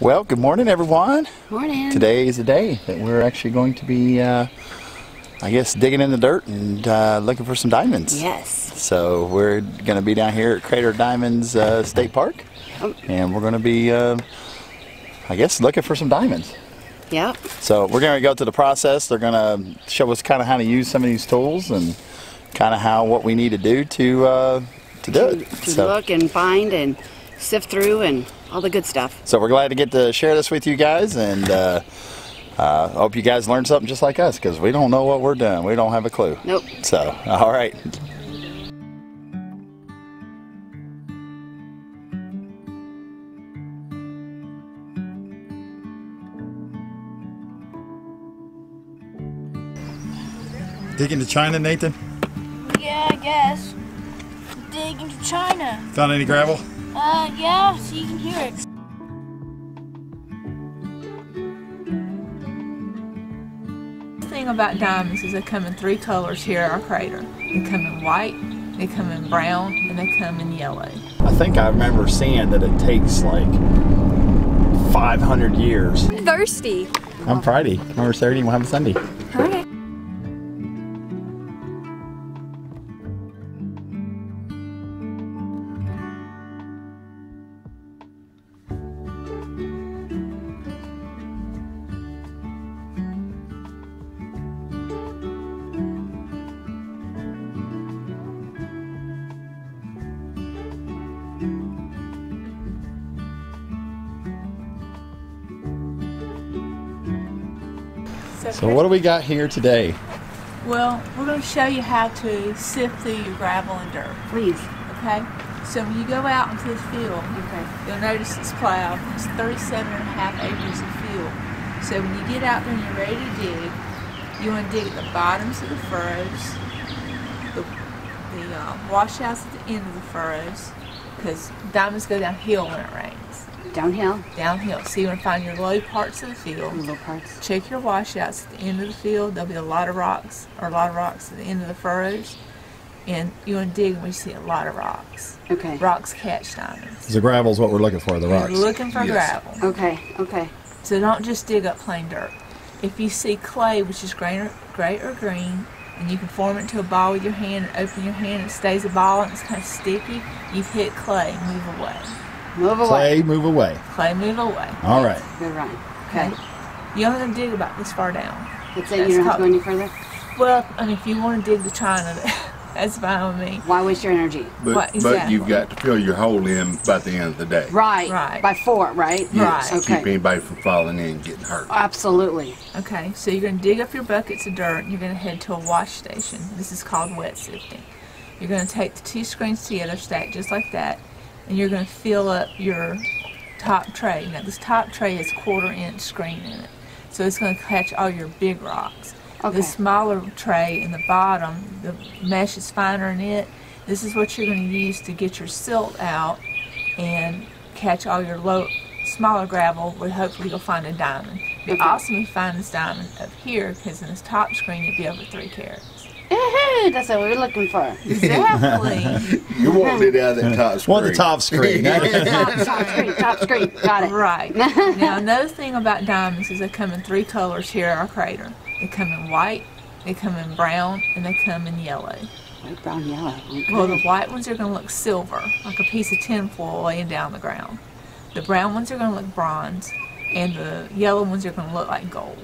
Well, good morning, everyone. Morning. Today is the day that we're actually going to be, uh, I guess, digging in the dirt and uh, looking for some diamonds. Yes. So we're going to be down here at Crater Diamonds uh, State Park, Oh. and we're going to be, uh, I guess, looking for some diamonds. Yep. So we're going to go through the process. They're going to show us kind of how to use some of these tools and kind of how what we need to do to uh, to do it. To So- look and find and sift through and all the good stuff. So we're glad to get to share this with you guys, and uh, uh, hope you guys learned something just like us because we don't know what we're doing. We don't have a clue. Nope. So, all right. Dig into China, Nathan. Yeah, I guess. Dig into China. Found any gravel? Uh, yeah, so you can hear it. The thing about diamonds is they come in three colors here at our crater. They come in white, they come in brown, and they come in yellow. I think I remember seeing that it takes like 500 years. thirsty. I'm Friday. Remember Saturday, we'll have a Sunday. Okay. So, what do we got here today? Well, we're going to show you how to sift through your gravel and dirt. Please. Okay? So when you go out into the field, okay. you'll notice it's plowed. It's 37 and a half acres of field. So when you get out there and you're ready to dig, you want to dig at the bottoms of the furrows, the, the uh, washouts at the end of the furrows, because diamonds go downhill when it rains. Downhill. Downhill. So you want to find your low parts of the field. Little parts. Check your washouts at the end of the field. There'll be a lot of rocks, or a lot of rocks at the end of the furrows. And you want to dig when you see a lot of rocks. Okay. Rocks catch diamonds. The gravel's what we're looking for, the You're looking for gravel. Okay. Okay. So don't just dig up plain dirt. If you see clay, which is gray or, gray or green, and you can form it into a ball with your hand and open your hand and it stays a ball and it's kind of sticky, you've hit clay, move away. Move away. Clay, move away. Clay, move away. All right. Good run. Okay. You only going to dig about this far down. That's it. That's You don't have to go any further. Well, I mean, if you want to dig the China, that's fine with me. Why waste your energy? But, Right, but you've got to fill your hole in by the end of the day. Right. Right. By four. Right. Yes, Okay. Keep anybody from falling in and getting hurt. Absolutely. Okay, so you're going to dig up your buckets of dirt and you're going to head to a wash station. This is called wet sifting. You're going to take the two screens together, stacked just like that, and you're going to fill up your top tray. Now, this top tray has quarter inch screen in it, so it's going to catch all your big rocks. Okay. The smaller tray in the bottom, the mesh is finer in it. This is what you're going to use to get your silt out and catch all your low, smaller gravel where hopefully you'll find a diamond. It'd be Okay. awesome if you find this diamond up here because in this top screen it'd be over three carats. Hey, that's what we were looking for. Exactly. You want it out of that top screen. Want the top screen. top, top screen. Top screen. Got it. right. Now another thing about diamonds is they come in three colors here at our crater. They come in white, they come in brown, and they come in yellow. White, brown, yellow. Okay. Well, the white ones are going to look silver, like a piece of tinfoil laying down the ground. The brown ones are going to look bronze, and the yellow ones are going to look like gold.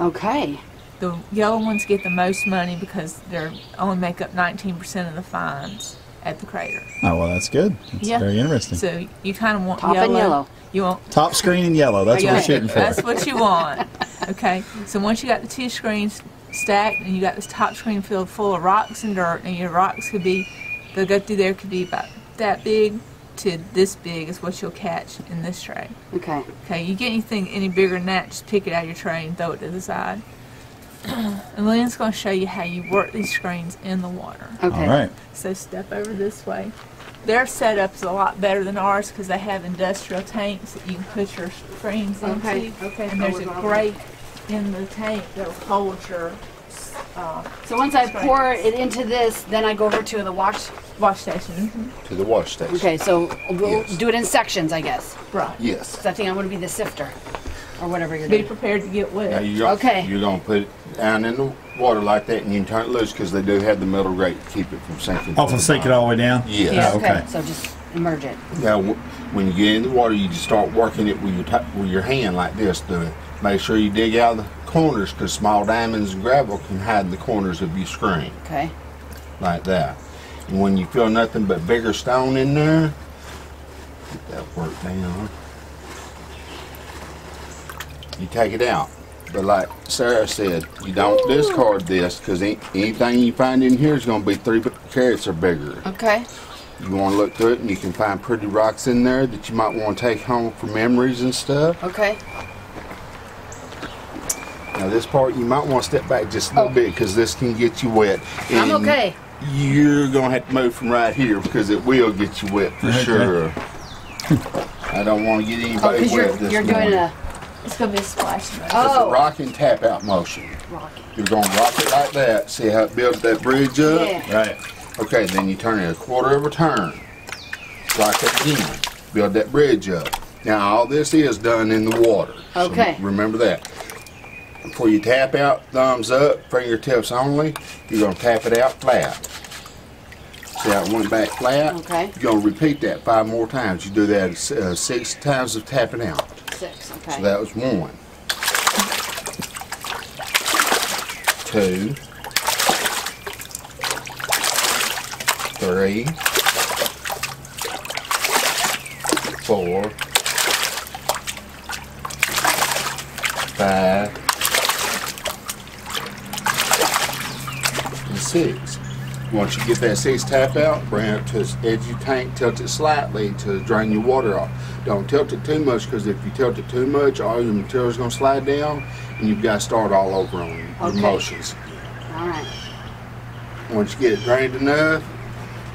okay. The yellow ones get the most money because they only make up 19% of the finds at the crater. oh, well, that's good. That's Yeah. very interesting. So you kind of want Top and yellow. yellow. You want top screen in yellow. That's what we're shooting for. That's what you want. Okay. So once you got the two screens stacked and you got this top screen filled full of rocks and dirt, and your rocks could be, they'll go through there could be about that big to this big is what you'll catch in this tray. Okay. Okay. You get anything any bigger than that, just pick it out of your tray and throw it to the side. and Lynn's going to show you how you work these screens in the water. Okay. All right. So step over this way. Their setup's a lot better than ours because they have industrial tanks that you can put your screens Okay, into. okay. And there's a grate in the tank that'll hold your uh, So once I That's pour it into this, then I go over to the wash Wash station. mhm. to the wash station. Okay, so we'll Yes. do it in sections, I guess. Right. Yes. 'Cause I think I'm going to be the sifter or whatever you're Be doing. prepared to get Now wet. you're, Okay. You're gonna put it down in the water like that, and you can turn it loose because they do have the metal grate to keep it from sinking. Oh, from sink it all the way down? Yes. Yeah, Oh, okay. okay. So just immerse it. Now, wh- when you get in the water, you just start working it with your t- with your hand like this. To make sure you dig out the corners because small diamonds and gravel can hide in the corners of your screen Okay. like that. And when you feel nothing but bigger stone in there, get that work down. You take it out. But like Sara said, you don't discard this because anything you find in here is going to be three b- carats or bigger. Okay. You want to look through it and you can find pretty rocks in there that you might want to take home for memories and stuff. Okay. Now this part you might want to step back just a little Oh. bit because this can get you wet. I'm okay. You're going to have to move from right here because it will get you wet for Okay. sure. I don't want to get Oh, anybody because wet you're, this you're morning. doing a It's gonna be a splash. zone. It's a oh rock and tap out motion. rocket. You're going to rock it like that. See how it builds that bridge up? Yeah. Right. Okay, then you turn it a quarter of a turn. Rock it again. Build that bridge up. Now all this is done in the water. So Okay. remember that. Before you tap out, thumbs up, fingertips only, you're gonna tap it out flat. See how it went back flat? Okay. You're gonna repeat that five more times. You do that uh, six times of tapping out. Okay. So that was one. Two. Three. Four. Five. And six. Once you get that six tap out, bring it to the edge of your tank, tilt it slightly to drain your water off. Don't tilt it too much because if you tilt it too much, all your material is gonna slide down and you've got to start all over on your Okay. motions. All right. Once you get it drained enough,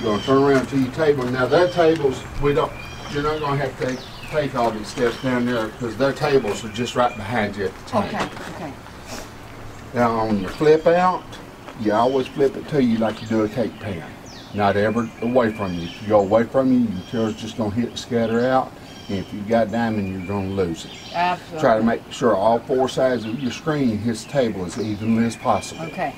you're gonna turn around to your table. Now their tables, we don't, you're not gonna have to take, take all these steps down there because their tables are just right behind you at the tank. Okay. Okay. Now on your flip out, you always flip it to you like you do a cake pan. Not ever away from you. If you go away from you, your material's just gonna hit and scatter out. And if you got diamond, you're gonna lose it. Absolutely. Try to make sure all four sides of your screen hits the table as evenly as possible. Okay.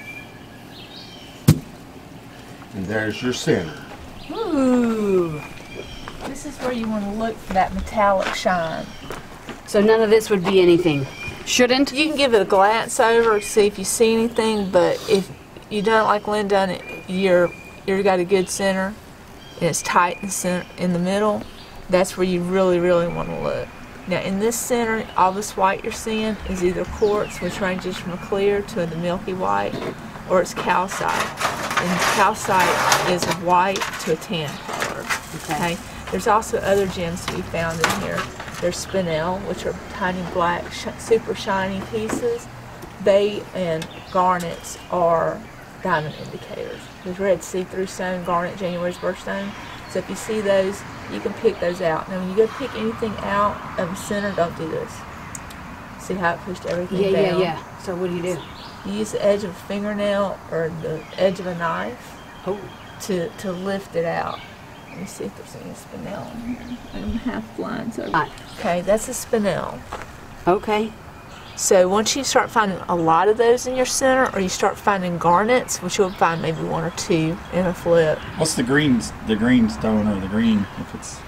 And there's your center. Ooh. This is where you want to look for that metallic shine. So none of this would be anything. Shouldn't. You can give it a glance over to see if you see anything, but if you don't like Lynn done it, you're you've got a good center and it's tight in the center in the middle. That's where you really, really want to look. Now in this center, all this white you're seeing is either quartz, which ranges from a clear to the milky white, or it's calcite. And calcite is white to a tan color. Okay. Okay. There's also other gems to be found in here. There's spinel, which are tiny black, sh- super shiny pieces. They and garnets are diamond indicators. There's red see-through stone, garnet, January's birthstone. So if you see those, you can pick those out. Now when you go pick anything out of the center, don't do this. See how it pushed everything Yeah. down? Yeah. Yeah. So what do you do? You use the edge of a fingernail or the edge of a knife Oh. to, to lift it out. Let me see if there's any spinel in here. I'm half blind, so. Okay, that's a spinel. Okay. So once you start finding a lot of those in your center, or you start finding garnets, which you'll find maybe one or two in a flip. What's the green, the green stone or the green if it's?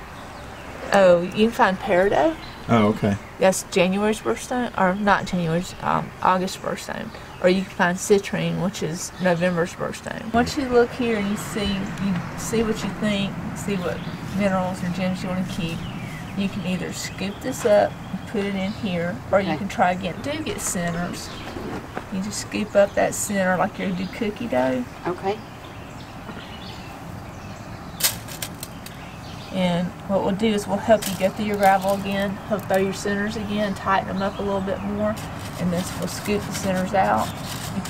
Oh, you can find peridot. Oh, okay. That's January's birthstone, or not January's, um, August birthstone. Or you can find citrine, which is November's birthstone. Once you look here and you see, you see what you think, see what minerals or gems you want to keep. You can either scoop this up put it in here, or you Okay. can try again. Do get centers. You just scoop up that center like you do cookie dough, Okay. and what we'll do is we'll help you go through your gravel again, help throw your centers again, tighten them up a little bit more, and then we'll scoop the centers out.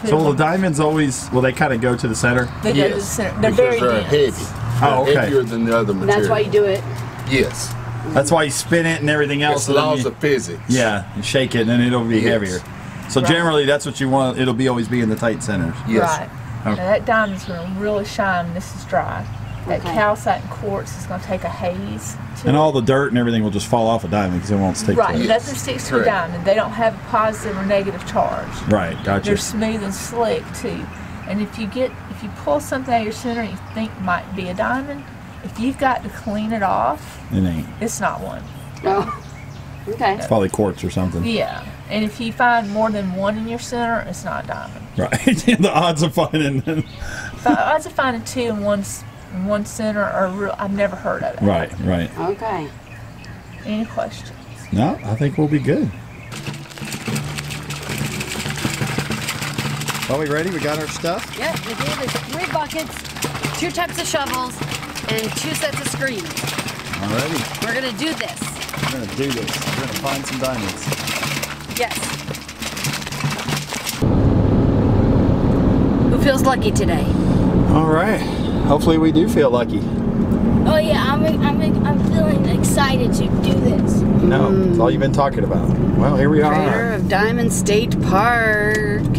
Put So will the diamonds always? Will they kind of go to the center? They go to the center. They're because very they're dense. heavy. Oh, They're okay. Heavier than the other And material. that's why you do it. Yes. That's why you spin it and everything else. It's and laws you- of physics. yeah, you shake it and then it'll be Yes. heavier. So Right. generally, that's what you want. It'll be always be in the tight centers. Yes. Right. Okay. Now that diamond's going to really shine when this is dry. That Okay. calcite and quartz is going to take a haze. To And it. all the dirt and everything will just fall off a diamond because it won't stick Right, to it. nothing sticks to a diamond. They don't have a positive or negative charge. Right, gotcha. They're smooth and slick too. And if you get if you pull something out of your center and you think might be a diamond, if you've got to clean it off, It ain't. it's not one. Oh. Okay. It's probably quartz or something. Yeah. And if you find more than one in your center, it's not a diamond. Right. the odds of finding Fi- Odds of finding two in one in one center are real. I've never heard of it. Right, right. Okay. Any questions? No, I think we'll be good. Are we ready? We got our stuff? Yep, we do. There's three buckets, two types of shovels, and two sets of screens. Alrighty. We're gonna do this. We're gonna do this. We're gonna find some diamonds. Yes. Who feels lucky today? All right. Hopefully we do feel lucky. Oh yeah, I'm I'm I'm feeling excited to do this. No, it's all mm. you've been talking about. Well, here we Crater are. of Diamond State Park.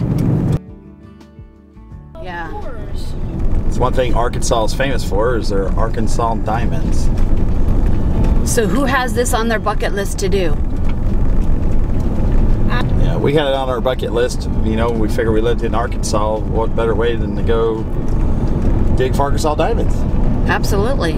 One thing Arkansas is famous for is their Arkansas diamonds. So who has this on their bucket list to do? Yeah, we had it on our bucket list. You know, we figured we lived in Arkansas. What better way than to go dig for Arkansas diamonds? Absolutely.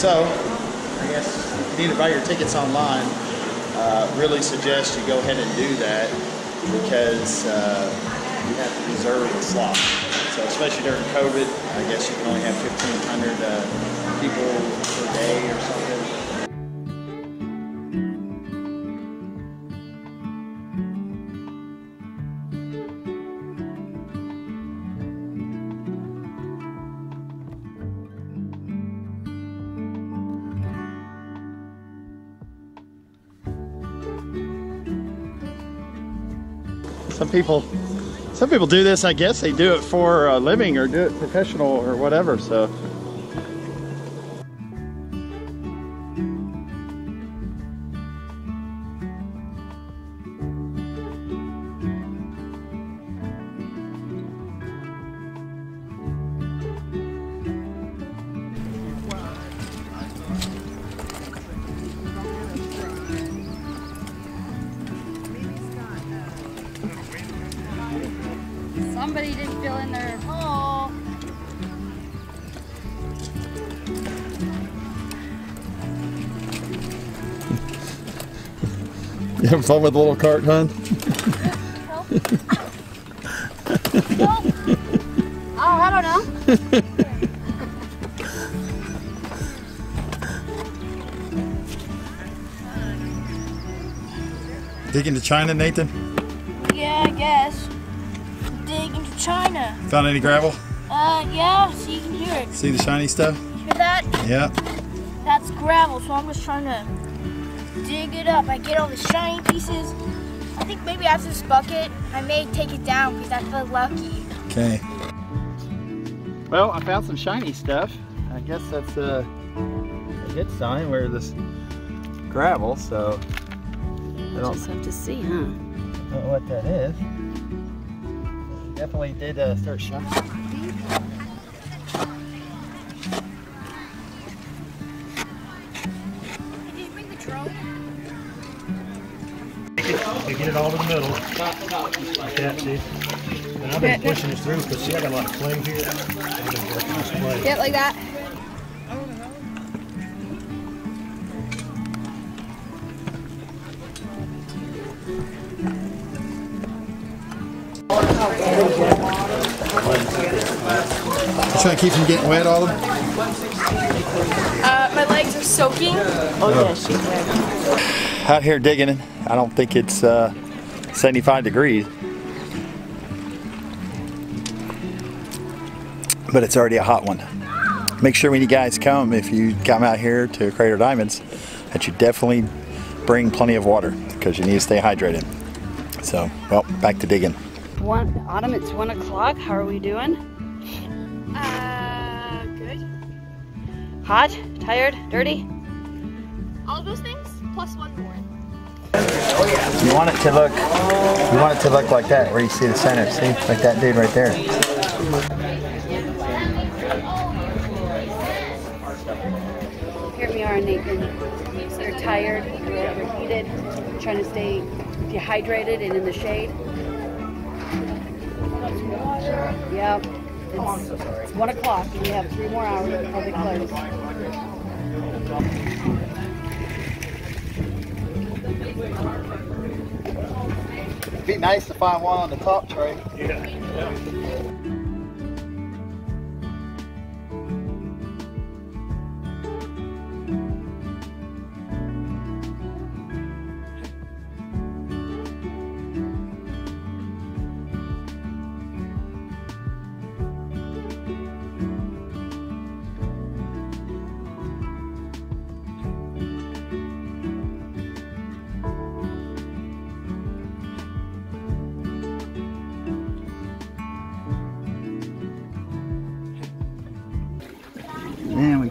So, I guess if you need to buy your tickets online, uh, really suggest you go ahead and do that because uh, you have to reserve a slot. So, especially during COVID, I guess you can only have 1,500 uh, people per day or something. Some people, some people do this. I guess they do it for a living or do it professional or whatever. So. Didn't fill in their hole. You having fun with the little cart, hon? Oh, I don't know. Digging to China, Nathan? Found any gravel? Uh, yeah, so you can hear it. See the shiny stuff? Hear that? Yeah. That's gravel, so I'm just trying to dig it up. I get all the shiny pieces. I think maybe after this bucket, I may take it down because I feel lucky. Okay. Well, I found some shiny stuff. I guess that's a, a good sign where this gravel, so I don't Just have to see, huh? I don't know what that is. Definitely did uh, start shining. Did you the drone? You get it all to the middle. Like that, see? And I've been pushing this through because see, I got a lot of clay here. I've been working this clay. Yeah, like that. Trying to keep from getting wet, all of them? Uh, my legs are soaking. Oh, yeah, she did. Out here digging. I don't think it's uh, 75 degrees. But it's already a hot one. Make sure when you guys come, if you come out here to Crater Diamonds, that you definitely bring plenty of water because you need to stay hydrated. So, well, back to digging. One, Autumn, it's one o'clock. How are we doing? Uh, good. Hot? Tired? Dirty? All of those things plus one more. You want it to look, you want it to look like that, where you see the center. See, like that dude right there. Here we are, Nathan. You're tired, you're overheated, trying to stay dehydrated and in the shade. Yeah. It's, it's one o'clock and we have three more hours before they close. It'd be nice to find one on the top tray. Then we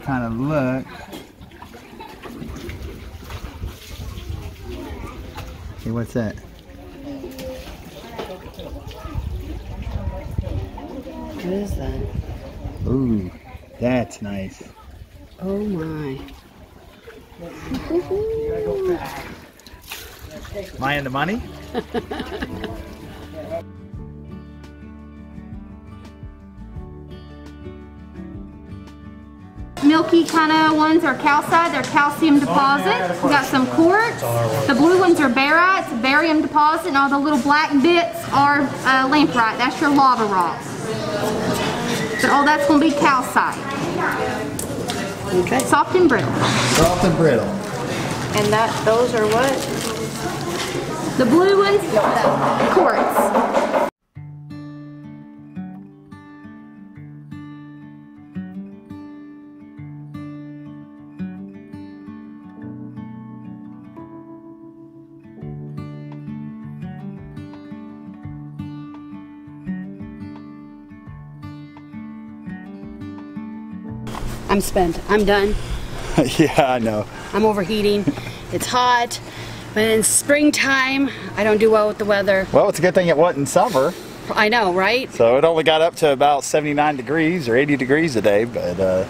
kind of look. Hey, what's that? What is that? Ooh, that's nice. Oh my. Am I in the money? milky kind of ones are calcite, they're calcium deposit. We got some quartz. The blue ones are barite, it's a barium deposit, and all the little black bits are uh, lamproite. That's your lava rock. But all that's going to be calcite. Okay. Soft and brittle. Soft and brittle. And that those are what? The blue ones, quartz. I'm spent. I'm done. yeah, I know. I'm overheating. it's hot. But in springtime, I don't do well with the weather. Well, it's a good thing it wasn't summer. I know, right? So it only got up to about 79 degrees or 80 degrees a day, but uh,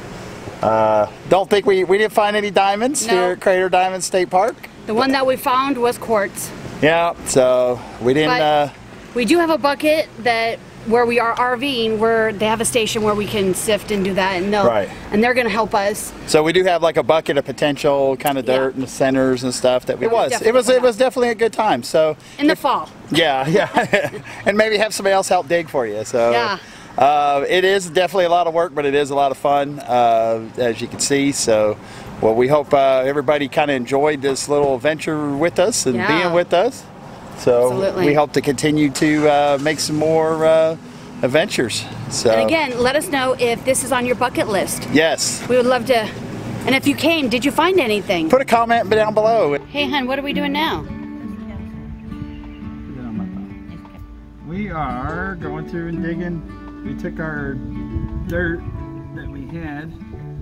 uh, don't think we, we didn't find any diamonds No. here at Crater Diamond State Park. The one that we found was quartz. Yeah, so we didn't, uh, We do have a bucket that where we are RVing, where they have a station where we can sift and do that, and they'll, Right. and they're gonna help us. so we do have like a bucket of potential kind of dirt in the centers and stuff that we, it was. It was, it was definitely a good time. So In the fall. yeah, yeah. and maybe have somebody else help dig for you. So Yeah. uh, it is definitely a lot of work, but it is a lot of fun, uh, as you can see. So, well, we hope uh, everybody kind of enjoyed this little adventure with us and Yeah. being with us. So Absolutely. we hope to continue to uh, make some more uh, adventures. So And again, let us know if this is on your bucket list. yes, We would love to. And if you came, did you find anything? put a comment down below. Hey, hun, what are we doing now? We are going through and digging. We took our dirt that we had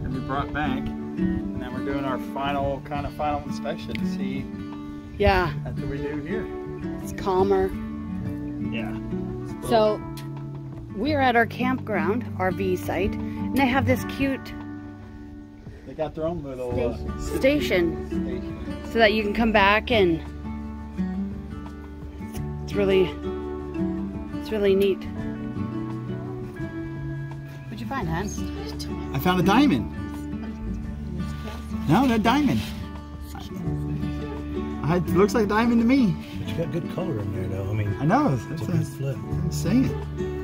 that we brought back, and then we're doing our final kind of final inspection to see Yeah, what do we do here. It's calmer. Yeah. So, we're at our campground, RV site, and they have this cute They got their own little uh, station station. so that you can come back and it's, really it's really neat. What'd you find, hon? I found a diamond. No, that diamond. It looks like a diamond to me. Got good color in there, though. I mean, I know. it's That's a what good flip. I'm saying.